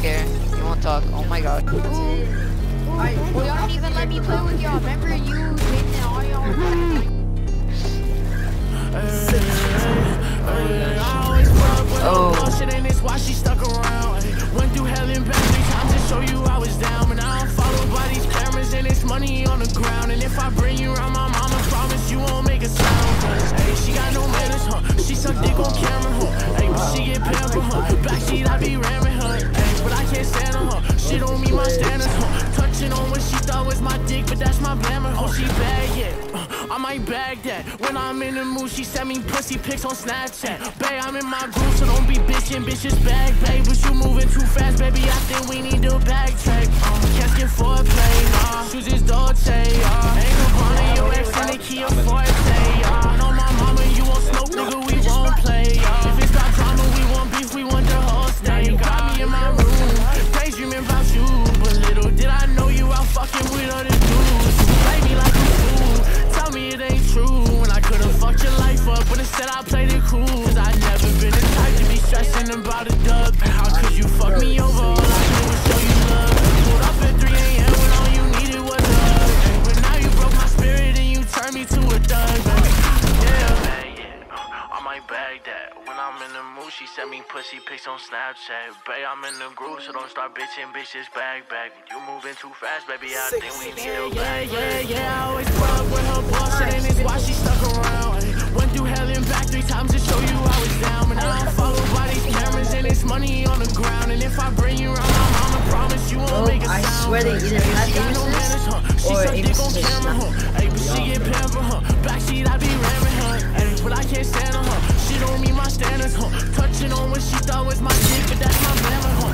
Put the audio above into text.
care. You won't talk. Oh my god. Ooh. Ooh. I, y'all didn't even let me play with y'all. Remember you and all y'all. Mm-hmm. My standards? Touching on what she thought was my dick, but that's my glamour. Oh, she bad, yeah. Uh, I might bag that. When I'm in the mood, she send me pussy pics on Snapchat. Babe, I'm in my groove, so don't be bitching, bitches bag, babe. But you moving too fast, baby. I think we need to backtrack. Uh, can't skip foreplay, nah. Shoes is Dolce, uh. Ain't no stressing about a dub. How could you fuck me over? All I did was show you love. Pulled up at 3 a.m. when all you needed was a hug. But now you broke my spirit and you turned me to a thug. Yeah. I might bag that. When I'm in the mood, she send me pussy pics on Snapchat. Babe, I'm in the groove, so don't start bitching, bitch, just bag back. You moving too fast, baby, I think we need to Yeah, yeah, yeah, I always put up with her bullshit, and it's why she stuck around. Went through hell and back three times to show you I money on the ground. And if I bring you around, my mama promise you won't Oh, make a oh, I sound. swear they either Hey, have she got no manners, huh? She or suck aim dick on assist. camera, huh? Hey, but she get pampered, huh? Backseat, I be ramming her. Hey, but I can't stand her, huh? She don't meet my standards, huh? Touching on what she thought was my dick, but that's my glamour, huh?